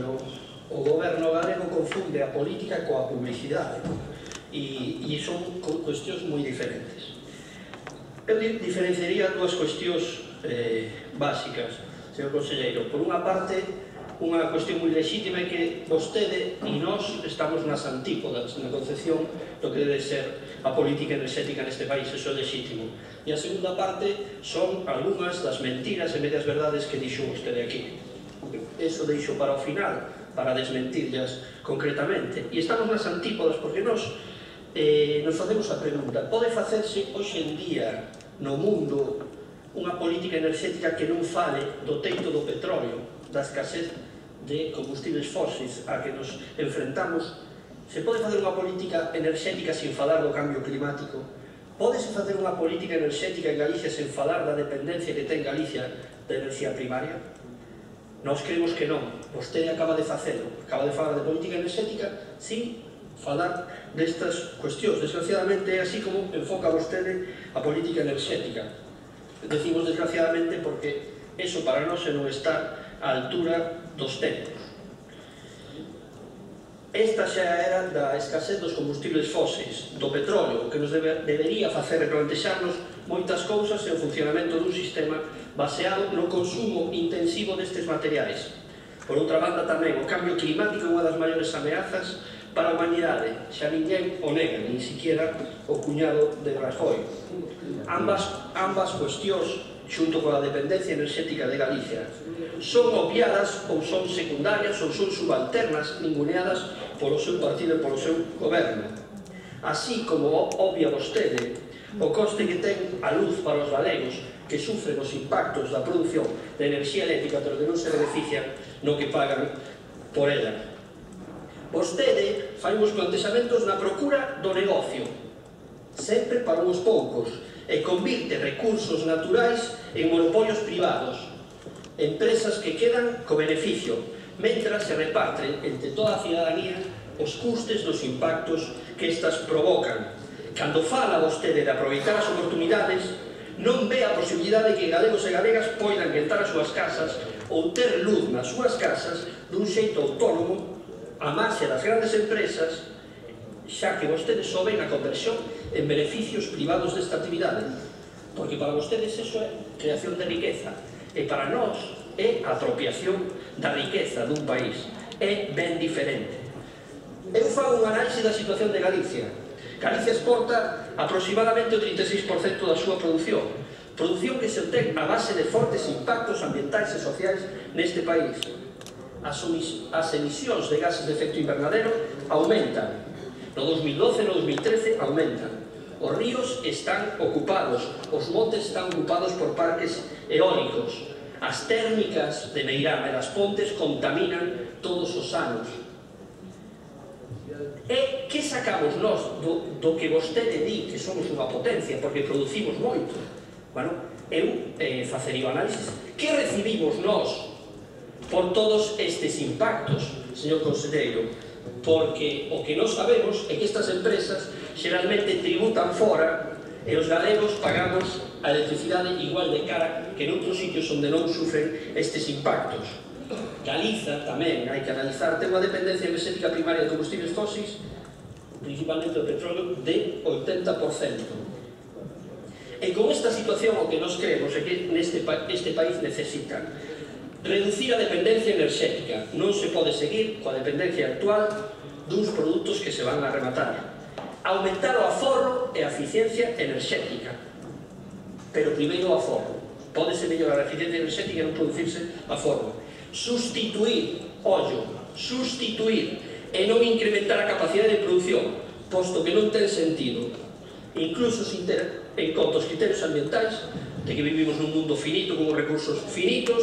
goberno o goberno galego confunde a política coa publicidade. E, e son cuestións moi diferentes. Eu diferenciaría dúas cuestións eh, básicas señor conselleiro. Por unha parte unha cuestión moi legítima é que vostede e nós estamos nas antípodas na concepción do que debe ser a política enerxética neste país. Eso é legítimo e a segunda parte son algunhas das mentiras e medias verdades que dixo vostede aquí eso deixo para o final, para desmentirlas concretamente. E estamos nas antípodas, porque nós eh, nos facemos a pregunta, pode facerse hoxe en día no mundo unha política enerxética que non fale do teito do petróleo, da escasez de combustibles fósiles a que nos enfrentamos, se pode facer unha política enerxética sin falar do cambio climático? Podese facer unha política enerxética en Galicia sen falar da dependencia que ten Galicia da enerxía primaria? Nós creemos que non. Vostede acaba de facelo, acaba de falar de política enerxética sin falar destas cuestións. Desgraciadamente é así como enfoca vostede a política enerxética. Decimos desgraciadamente porque eso para nós non está a altura dos tempos. Esta xa era da escasez dos combustibles fósiles, do petróleo, que nos debería facer replantexarnos moitas cousas e o funcionamento dun sistema baseado no consumo intensivo destes materiais. Por outra banda tamén, o cambio climático é unha das maiores ameazas para a humanidade, xa ninguén o nega, nin siquiera o cuñado de Rajoy. Ambas, ambas cuestións, xunto coa dependencia enerxética de Galicia, son obviadas ou son secundarias ou son subalternas, ninguneadas polo seu partido e polo seu goberno. Así como obvia vostede O coste que ten a luz para os galegos que sufren os impactos da produción de enerxía eléctrica pero que non se benefician no que pagan por ela. Vostede fai uns plantexamentos na procura do negocio, sempre para uns poucos, e convirte recursos naturais en monopolios privados, empresas que quedan co beneficio, mentras se reparten entre toda a cidadanía os custes dos impactos que estas provocan Cando fala vostede de aproveitar as oportunidades, non ve a posibilidade que galegos e galegas poidan quentar as súas casas ou ter luz nas súas casas dun xeito autónomo a marxe das grandes empresas xa que vostedes só a conversión en beneficios privados desta actividade. Porque para vostedes eso é creación de riqueza e para nós é atropiación da riqueza dun país. É ben diferente. Eu fago un análise da situación de Galicia. Galicia exporta aproximadamente o 36% da súa produción, produción que se obtén a base de fortes impactos ambientais e sociais neste país. As, as emisións de gases de efecto invernadero aumentan. No 2012 e no 2013 aumentan. Os ríos están ocupados, os montes están ocupados por parques eólicos. As térmicas de Meirama e das Pontes contaminan todos os anos E que sacamos nós do, do que vostede di que somos unha potencia porque producimos moito? Bueno, eu eh, facería o análisis. Que recibimos nós por todos estes impactos, señor Conselleiro? Porque o que non sabemos é que estas empresas xeralmente tributan fora e os galegos pagamos a electricidade igual de cara que noutros sitios onde non sufren estes impactos. Galiza tamén hai que analizar ten unha dependencia energética primaria de combustibles fósiles principalmente do petróleo de 80%. E con esta situación o que nos creemos é que neste pa este país necesita reducir a dependencia enerxética. Non se pode seguir coa dependencia actual duns produtos que se van a rematar. Aumentar o aforro e a eficiencia enerxética. Pero primeiro o aforro. Pódese mellorar a eficiencia enerxética e non producirse aforro sustituir, ollo, sustituir e non incrementar a capacidade de producción, posto que non ten sentido. Incluso se inter... en conta os criterios ambientais, de que vivimos nun mundo finito con recursos finitos,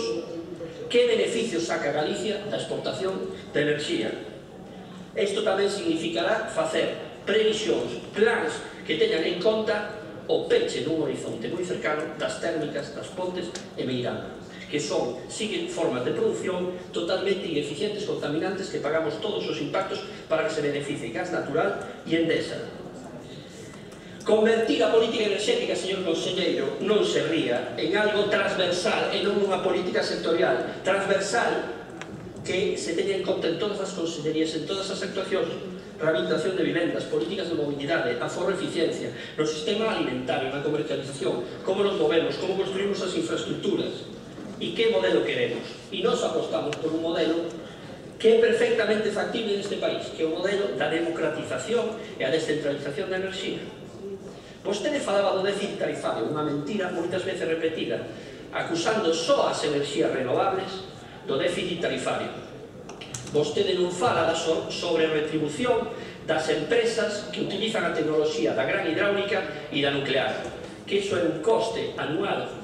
que beneficios saca Galicia da exportación de enerxía. Isto tamén significará facer previsións, plans que teñan en conta o peche dun horizonte moi cercano das térmicas, das pontes e meirandas que son, siguen formas de producción totalmente ineficientes, contaminantes, que pagamos todos os impactos para que se beneficie gas natural e Endesa. Convertir a política enerxética, señor Conselleiro, non se ría, en algo transversal, en non unha política sectorial, transversal que se teña en conta en todas as consellerías, en todas as actuacións, rehabilitación de vivendas, políticas de mobilidade, aforro e eficiencia, no sistema alimentario, na comercialización, como nos movemos, como construimos as infraestructuras, e que modelo queremos. E nós apostamos por un modelo que é perfectamente factible neste país, que é o modelo da democratización e a descentralización da enerxía. Vostede falaba do descentralizado, unha mentira moitas veces repetida, acusando só as enerxías renovables do déficit tarifario. Vostede non fala da so sobre retribución das empresas que utilizan a tecnoloxía da gran hidráulica e da nuclear, que iso é un coste anual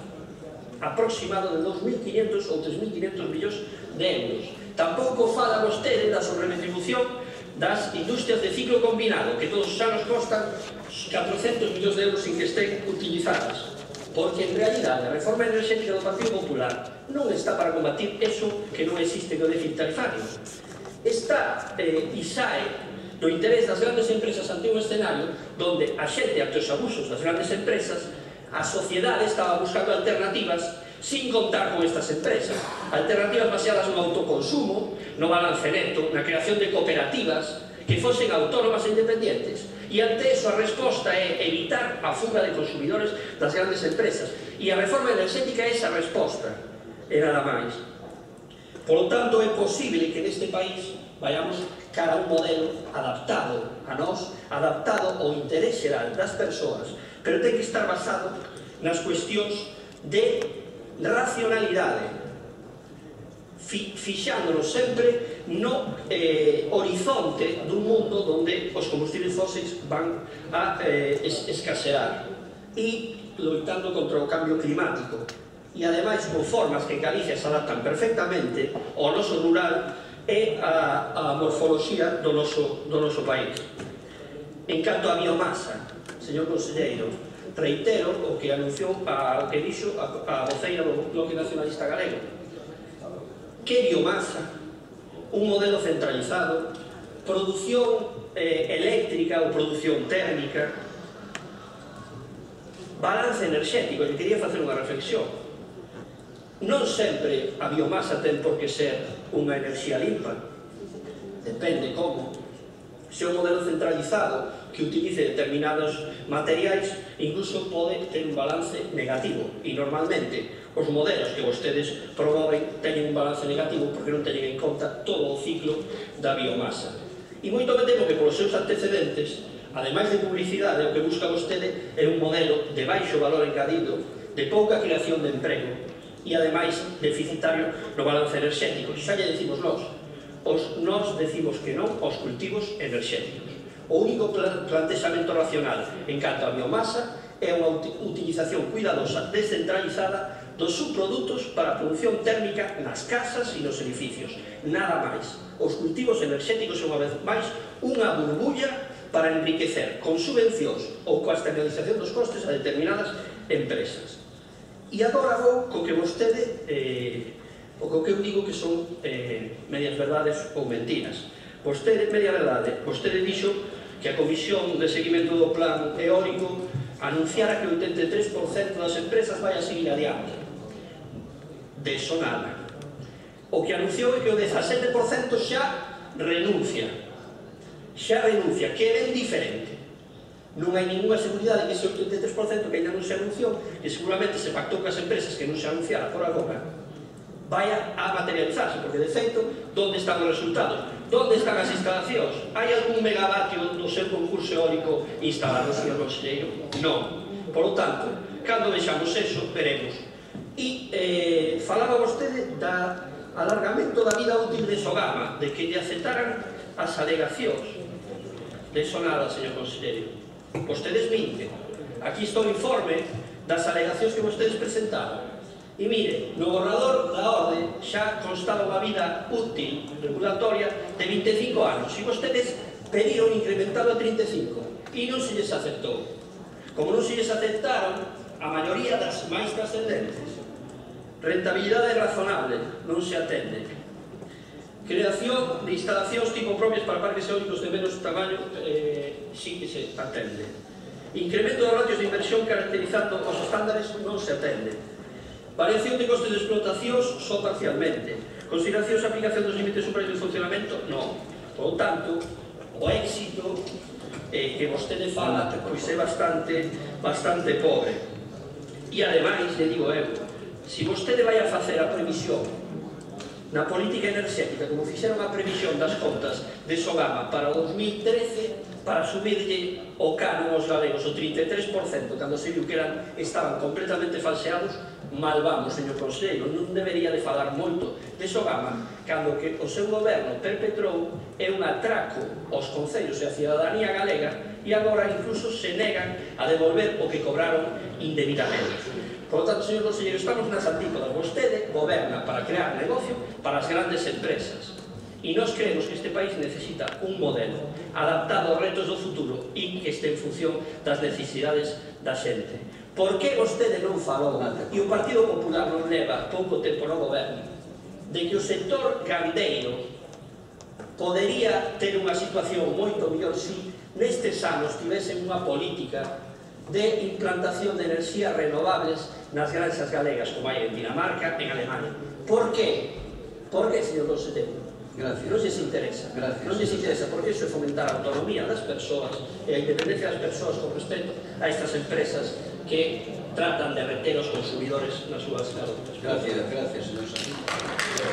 aproximado de 2.500 ou 3.500 millóns de euros. Tampouco fala vostede da sobreretribución das industrias de ciclo combinado, que todos os anos costan 400 millóns de euros sin que estén utilizadas. Porque, en realidad, a reforma enerxética do Partido Popular non está para combatir eso que non existe no déficit tarifario. Está eh, ISAE no interés das grandes empresas ante un escenario donde a xente ante os abusos das grandes empresas a sociedade estaba buscando alternativas sin contar con estas empresas. Alternativas baseadas no autoconsumo, no balance neto, na creación de cooperativas que fosen autónomas e independentes. E ante eso a resposta é evitar a fuga de consumidores das grandes empresas. E a reforma enerxética é esa resposta, e nada máis. Por lo tanto, é posible que neste país vayamos cara a un modelo adaptado a nós, adaptado ao interés xeral das persoas, pero ten que estar basado nas cuestións de racionalidade, fi, fixándonos sempre no eh, horizonte dun mundo onde os combustibles fósiles van a eh, es escasear e loitando contra o cambio climático e ademais con formas que en Galicia se adaptan perfectamente ao noso rural e a, a morfoloxía do noso, do noso país. En canto a biomasa, señor Conselleiro, reitero o que anunciou a, que dixo a, a voceira do Bloque Nacionalista Galego. Que biomasa, un modelo centralizado, produción eh, eléctrica ou produción térmica, balance enerxético, e quería facer unha reflexión. Non sempre a biomasa ten por que ser unha enerxía limpa, depende como. Se é un modelo centralizado, que utilice determinados materiais incluso pode ter un balance negativo. E normalmente os modelos que vostedes promoven teñen un balance negativo porque non teñen en conta todo o ciclo da biomasa. E moito me temo que polos seus antecedentes ademais de publicidade o que busca vostede é un modelo de baixo valor engadido de pouca creación de emprego e ademais deficitario no balance enerxético. Xa lle decimos nós os nós decimos que non aos cultivos enerxéticos. O único plantexamento racional en canto a biomasa é unha utilización cuidadosa descentralizada dos subprodutos para a produción térmica nas casas e nos edificios. Nada máis. Os cultivos enerxéticos son unha vez máis unha burbulla para enriquecer con subvencións ou coa externalización dos costes a determinadas empresas. E agora vou co que vostede eh, o co que eu digo que son eh, medias verdades ou mentiras. Vostede, media verdade, vostede dixo que a Comisión de Seguimento do Plan Eólico anunciara que o 83% das empresas vai a seguir adiante. De sonada. O que anunciou é que o 17% xa renuncia. Xa renuncia, que é ben diferente. Non hai ninguna seguridade que ese 83% que ainda non se anunciou, que seguramente se pactou que as empresas que non se anunciara por agora, vaya a materializarse, porque de feito, onde están os resultados? Donde están as instalacións? Hai algún megavatio do seu concurso eólico instalado, señor Conselleiro? Non. Por lo tanto, cando vexamos eso, veremos. E eh, falaba vostede da alargamento da vida útil de Sogama, de que lle aceptaran as alegacións. De eso nada, señor Conselleiro. Vostedes minten. Aquí está o informe das alegacións que vostedes presentaron. E mire, no borrador da orde xa constaba unha vida útil regulatoria de 25 anos e vostedes pediron incrementado a 35 e non se lles aceptou. Como non se lles aceptaron, a maioría das máis trascendentes. Rentabilidade razonable, non se atende. Creación de instalacións tipo propias para parques eólicos de menos tamaño, eh, sí que se atende. Incremento de ratios de inversión caracterizando os estándares non se atende Variación de costes de explotacións só parcialmente. Consideracións a aplicación dos límites superiores de funcionamento? Non. Por tanto, o éxito eh, que vostede fala pois é bastante, bastante pobre. E ademais, le digo eu, se vostede vai a facer a previsión na política enerxética, como fixeron a previsión das contas de Sogama para 2013, para subirlle o cano aos galegos o 33%, cando se viu que eran, estaban completamente falseados, mal vamos, señor Consello, non debería de falar moito de Sogama, cando que o seu goberno perpetrou é un atraco aos concellos e a ciudadanía galega e agora incluso se negan a devolver o que cobraron indebidamente. Por lo tanto, señor conselleiro, estamos nas antípodas. Vostede goberna para crear negocio para as grandes empresas. E nós creemos que este país necesita un modelo adaptado aos retos do futuro e que este en función das necesidades da xente. Por que vostede non falou e o Partido Popular non leva pouco tempo no goberno de que o sector gandeiro podería ter unha situación moito mellor se si nestes anos tivesen unha política de implantación de enerxías renovables nas granxas galegas, como hai en Dinamarca, en Alemania. Por qué? Por que, señor Conselleiro? Gracias. Non lles interesa. Gracias. Non lles interesa, porque iso é fomentar a autonomía das persoas e a independencia das persoas con respecto a estas empresas que tratan de reter os consumidores nas súas carotas. Gracias, gracias, señor Sánchez.